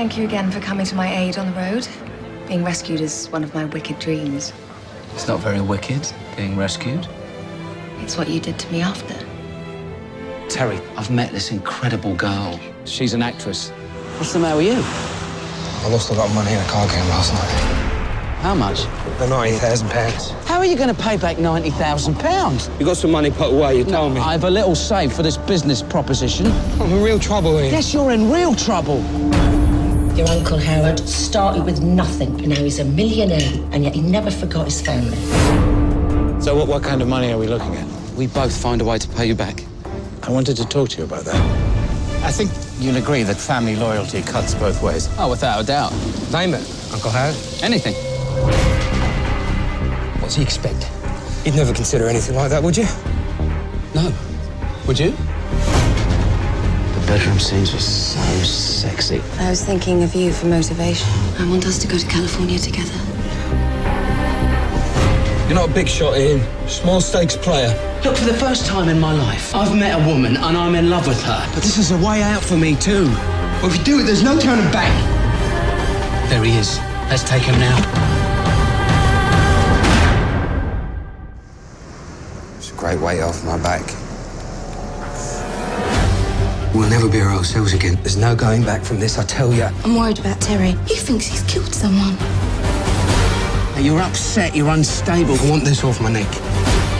thank you again for coming to my aid on the road. Being rescued is one of my wicked dreams. It's not very wicked, being rescued. It's what you did to me after. Terry, I've met this incredible girl. She's an actress. What's the matter with you? I lost a lot of money in a car game last night. How much? The ninety thousand pounds. How are you going to pay back ninety thousand pounds? You got some money put away. You told me. I've a little saved for this business proposition. I'm in real trouble here. Yes, you're in real trouble. Your Uncle Howard started with nothing, and now he's a millionaire, and yet he never forgot his family. So what, what kind of money are we looking at? We both find a way to pay you back. I wanted to talk to you about that. I think you'll agree that family loyalty cuts both ways. Oh, without a doubt. Name it, Uncle Howard. Anything. What's he expect? You'd never consider anything like that, would you? No. Would you? The bedroom scenes were so sexy. I was thinking of you for motivation. I want us to go to California together. You're not a big shot, Ian. Small stakes player. Look, for the first time in my life, I've met a woman and I'm in love with her. But this is a way out for me, too. Well, if you do it, there's no turning back. There he is. Let's take him now. It's a great weight off my back. We'll never be our old selves again. There's no going back from this, I tell you. I'm worried about Terry. He thinks he's killed someone. You're upset, you're unstable. I want this off my neck.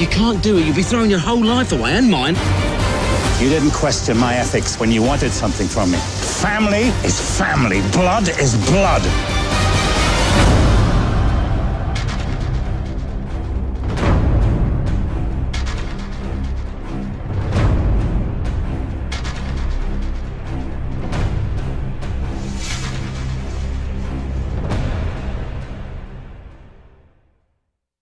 You can't do it. You'll be throwing your whole life away and mine. You didn't question my ethics when you wanted something from me. Family is family. Blood is blood.